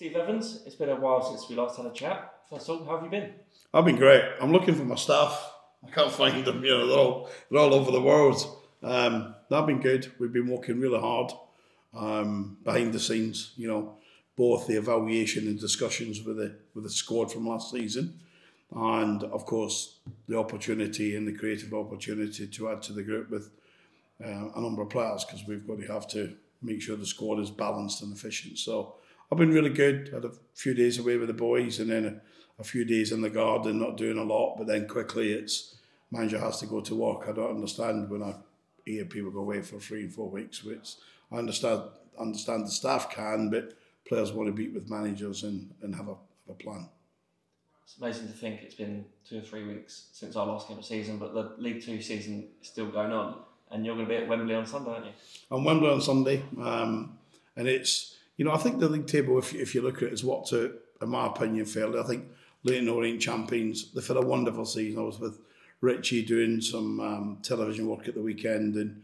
Steve Evans, it's been a while since we last had a chat. First of all, how have you been? I've been great. I'm looking for my staff. I can't find them. You know, they're all they're all over the world. Um, they've been good. We've been working really hard um, behind the scenes. You know, both the evaluation and discussions with the with the squad from last season, and of course the opportunity and the creative opportunity to add to the group with uh, a number of players because we've got to have to make sure the squad is balanced and efficient. So I've been really good. I Had a few days away with the boys and then a, a few days in the garden, not doing a lot. But then quickly, it's manager has to go to work. I don't understand when I hear people go away for three and four weeks. Which I understand. Understand the staff can, but players want to be with managers and, and have a have a plan. It's amazing to think it's been two or three weeks since our last game of season, but the League Two season is still going on, and you're going to be at Wembley on Sunday, aren't you? On Wembley on Sunday, um, and it's you know I think the league table, if if you look at it, is what to, in my opinion, fairly. I think Leyton Orient champions. They've had a wonderful season. I was with Richie doing some um, television work at the weekend and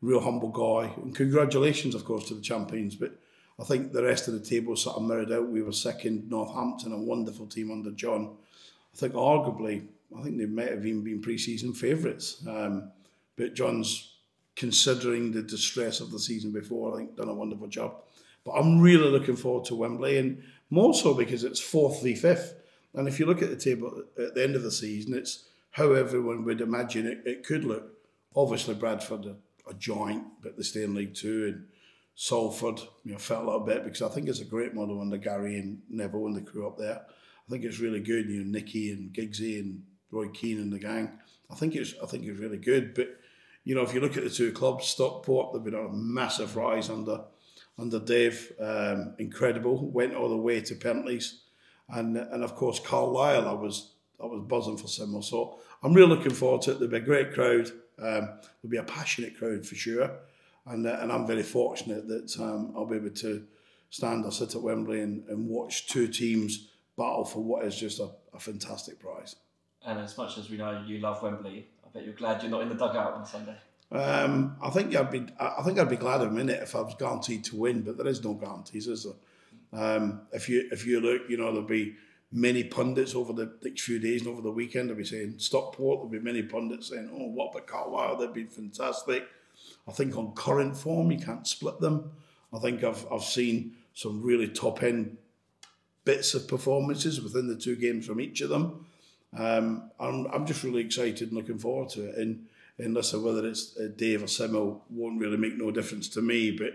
real humble guy. And congratulations, of course, to the champions. But I think the rest of the table sort of mirrored out. We were second, Northampton, a wonderful team under John. I think arguably, I think they might have even been pre-season favourites. Um, but John's considering the distress of the season before, I think done a wonderful job. But I'm really looking forward to Wembley, and more so because it's fourth v fifth. And if you look at the table at the end of the season, it's how everyone would imagine it, it could look. Obviously, Bradford a, a joint, but they stay in League Two, and Salford, you know, felt a little bit because I think it's a great model under Gary and Neville and the crew up there. I think it's really good. You know, Nicky and Giggsy and Roy Keane and the gang. I think it's I think it's really good. But you know, if you look at the two clubs, Stockport, they've been on a massive rise under under Dave. Um, incredible. Went all the way to penalties and and of course Carlisle. I was I was buzzing for Simo, so I'm really looking forward to it. There'll be a great crowd. Um, there'll be a passionate crowd for sure, and uh, and I'm very fortunate that um, I'll be able to stand or sit at Wembley and, and watch two teams battle for what is just a, a fantastic prize. And as much as we know you love Wembley, I bet you're glad you're not in the dugout on Sunday. Um, I think I'd be I think I'd be glad of a minute if I was guaranteed to win, but there is no guarantees, is there? Um, if you if you look, you know there'll be many pundits over the next few days and over the weekend. They'll be saying Stockport. There'll be many pundits saying, "Oh, what about Carlisle? They've been fantastic." I think on current form, you can't split them. I think I've I've seen some really top end bits of performances within the two games from each of them. Um, I'm I'm just really excited and looking forward to it. And and listen, whether it's uh, Dave or Simo won't really make no difference to me, but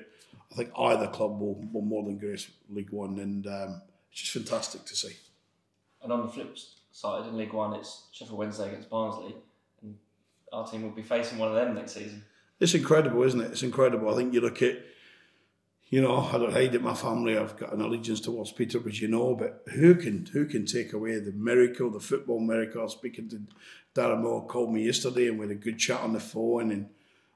I think either club will, will more than grace League One, and um, it's just fantastic to see. And on the flip side, in League One, it's Sheffield Wednesday against Barnsley, and our team will be facing one of them next season. It's incredible, isn't it? It's incredible. I think you look at, you know, I don't hide it. My family, I've got an allegiance towards Peter, as you know, but who can who can take away the miracle, the football miracle? I was speaking to Darren Moore, called me yesterday, and we had a good chat on the phone, and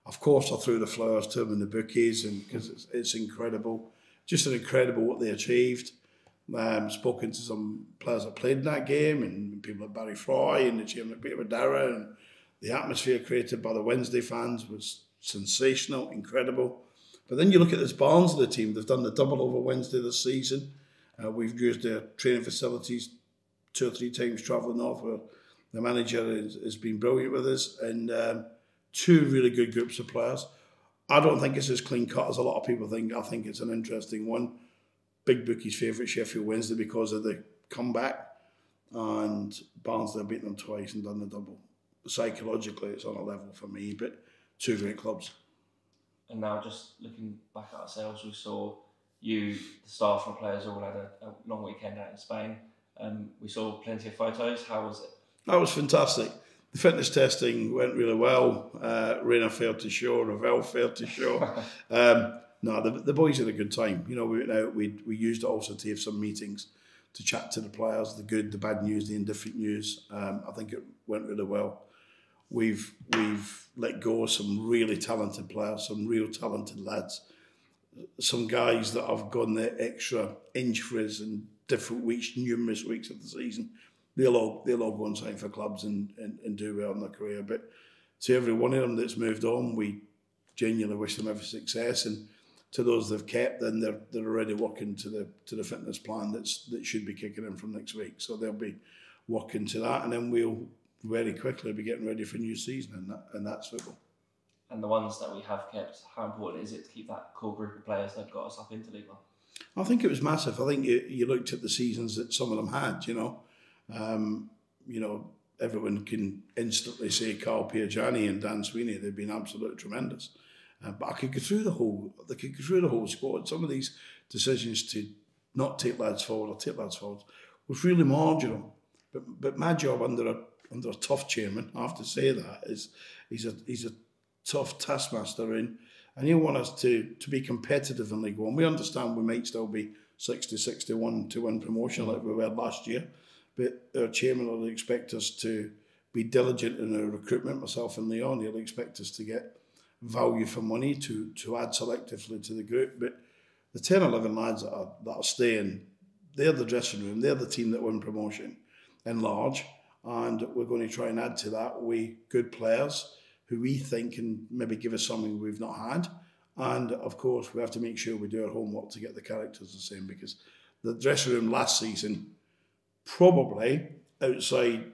of course, I threw the flowers to him and the bouquets, and because it's, it's incredible, just an incredible what they achieved. Um, spoken to some players that played in that game, and people like Barry Fry and the chairman of Peter Darragh, and the atmosphere created by the Wednesday fans was sensational, incredible. But then you look at this Barnsley team; they've done the double over Wednesday this season. Uh, we've used their training facilities two or three times travelling. Where the manager has, been brilliant with us, and um, two really good groups of players. I don't think it's as clean cut as a lot of people think. I think it's an interesting one. Big Bookie's favourite Sheffield Wednesday because of the comeback, and Barnsley have beaten them twice and done the double. Psychologically, it's on a level for me, but two great clubs. And now, just looking back at ourselves, we saw you, the staff and players all had a, a long weekend out in Spain. Um, we saw plenty of photos. How was it? That was fantastic the fitness testing went really well. Uh, Rayner failed to show, Ravel failed to show. um, no, the, the boys had a good time. You know, we went out, we, we used it also to have some meetings to chat to the players, the good, the bad news, the indifferent news. Um, I think it went really well. We've we've let go of some really talented players, some real talented lads, some guys that have gone the extra inch for us in different weeks, numerous weeks of the season they'll all they'll all go and sign for clubs and, and, and do well in their career. But to every one of them that's moved on, we genuinely wish them every success. And to those they've kept, then they're they're already working to the to the fitness plan that's that should be kicking in from next week. So they'll be working to that, and then we'll very quickly be getting ready for new season, and that and that's football. And the ones that we have kept, how important is it to keep that core group of players that got us up into League One? I think it was massive. I think you, you looked at the seasons that some of them had. You know, um, you know, everyone can instantly say Carl Piergianni and Dan Sweeney. They've been absolutely tremendous. Uh, but I could go through the whole. They could go through the whole squad. Some of these decisions to not take lads forward or take lads forward was really marginal. But but my job under a under a tough chairman, I have to say that is he's a he's a tough taskmaster and and he'll want us to to be competitive in League One. We understand we might still be 60 61 to win promotion like we were last year, but our chairman will expect us to be diligent in our recruitment. Myself and Leon, he'll expect us to get value for money to to add selectively to the group. But the 10 11 lads that are, that are staying, they're the dressing room, they're the team that win promotion in large. And we're going to try and add to that we good players who we think can maybe give us something we've not had. And of course, we have to make sure we do our homework to get the characters the same because the dressing room last season, probably outside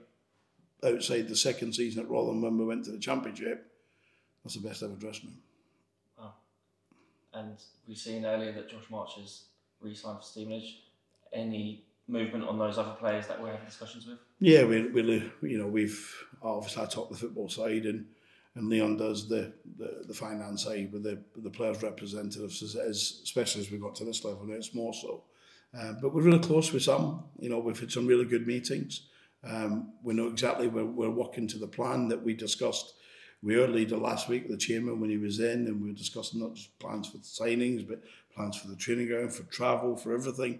outside the second season at Rotherham when we went to the championship, that's the best ever dressing room. Wow. And we've seen earlier that Josh March has re-signed for Stevenage. Any movement on those other players that we're having discussions with? Yeah, we, we you know we've obviously I talk the football side and and Leon does the, the, the finance side with the with the players representatives as, as especially as we got to this level and it's more so. Uh, but we're really close with some. You know, we've had some really good meetings. Um, we know exactly where we're working to the plan that we discussed we early last week the chairman when he was in and we were discussing not just plans for the signings but plans for the training ground for travel for everything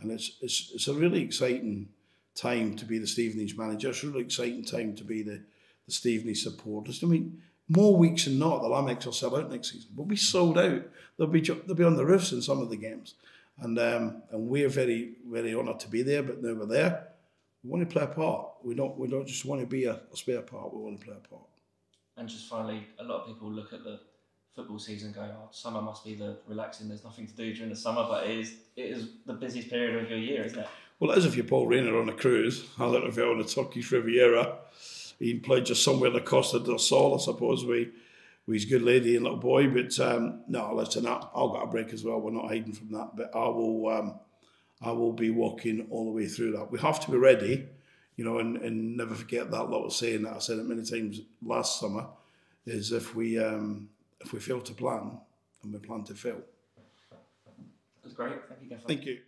and it's it's, it's a really exciting time to be the Stevenage manager. It's a really exciting time to be the the Stevenage supporters. I mean more weeks than not the Lamex will sell out next season. We'll be sold out. They'll be they'll be on the roofs in some of the games. And um, and we're very very honoured to be there. But now we're there we want to play a part. We don't we don't just want to be a, a spare part. We want to play a part. And just finally, a lot of people look at the football season go, "Oh, summer must be the relaxing. There's nothing to do during the summer." But it is it is the busiest period of your year, isn't it? Well, as if you're Paul Rayner on a cruise. I don't know if you're on the Turkish Riviera. He played just somewhere in the Costa del Sol, I suppose, we with his good lady and little boy. But um, no, listen, I, I'll got a break as well. We're not hiding from that. But I will, um, I will be walking all the way through that. We have to be ready you know, and, and never forget that little saying that I said it many times last summer, is if we um, if we fail to plan and we plan to fail. That's great. Thank you, Gaffer. Thank you.